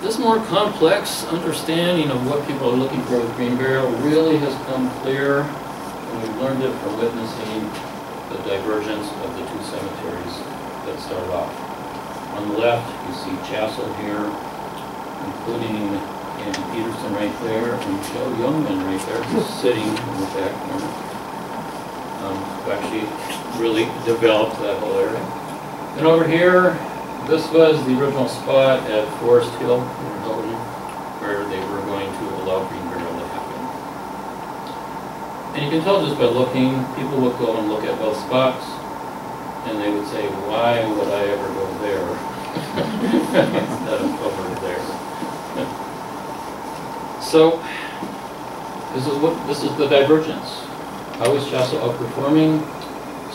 this more complex understanding of what people are looking for with Green Burial really has come clear, and we've learned it from witnessing the divergence of the two cemeteries that start off. On the left, you see Chassell here, including Andy Peterson right there, and Joe Youngman right there, who's sitting in the back corner. Um, who actually really developed that whole area. And over here, this was the original spot at Forest Hill in Houghton, where they were going to allow Green Burial to happen. And you can tell just by looking, people would go and look at both spots, and they would say, why would I ever go there instead of over there? So, this is what, this is the divergence. How is Chassell outperforming?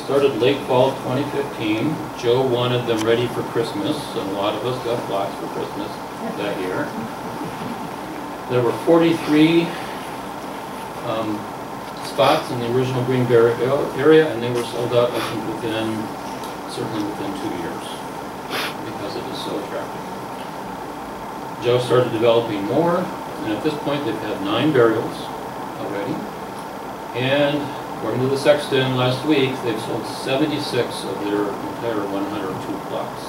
Started late fall 2015. Joe wanted them ready for Christmas, and a lot of us got plots for Christmas that year. There were 43 um, spots in the original Green area, and they were sold out, I think, within, certainly within two years, because it is so attractive. Joe started developing more, and at this point, they've had nine burials already. And according to the sexton last week, they've sold 76 of their entire 102 plots.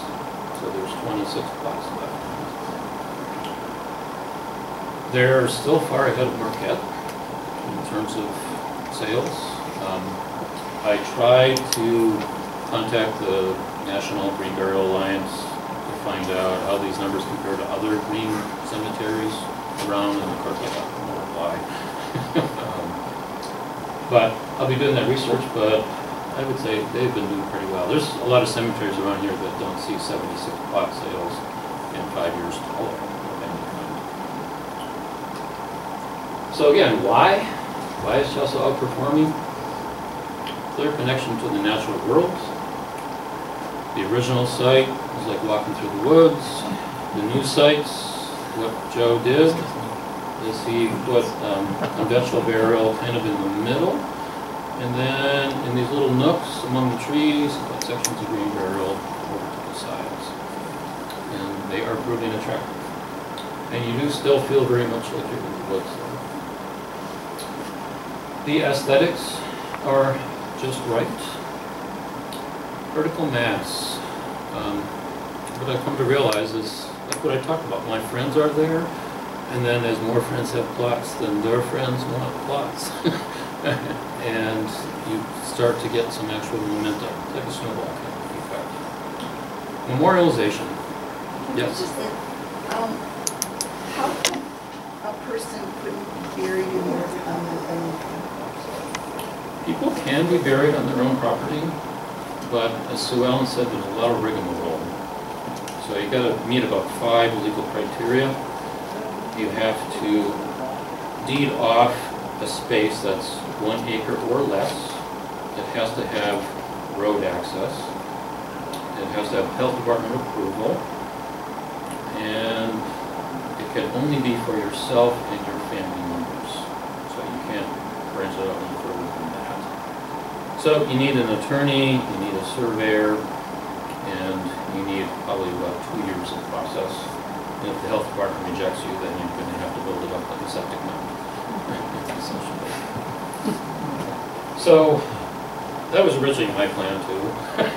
So there's 26 plots left. They're still far ahead of Marquette in terms of sales. Um, I tried to contact the National Green Burial Alliance to find out how these numbers compare to other green cemeteries around, and of course I got no reply. Um, But I'll be doing that research, but I would say they've been doing pretty well. There's a lot of cemeteries around here that don't see 76 plot sales in five years of. So again, why? Why is Chassell outperforming? Clear connection to the natural world. The original site is like walking through the woods. The new sites, what Joe did is he put um, a vegetable burial kind of in the middle. And then in these little nooks among the trees, sections of green burial over to the sides. And they are proving attractive. And you do still feel very much like you're in the woods. The aesthetics are just right. Vertical mass. Um, what I've come to realize is, like what I talked about, my friends are there, and then as more friends have plots, then their friends want plots. And you start to get some actual momentum, like a snowball kind of effect. Memorialization. Yes. Just that, um, how come a person couldn't be buried in their, on their own? People can be buried on their own property, but as Sue Ellen said, there's a lot of rigmarole. So you gotta meet about five legal criteria. You have to deed off a space that's one acre or less. It has to have road access. It has to have health department approval. And it can only be for yourself and your family members. So you can't branch it out any further than that. So you need an attorney, you need a surveyor, and you need probably about two years of process. And if the health department rejects you, then you're gonna have to build it up like a septic mound. So, that was originally my plan too.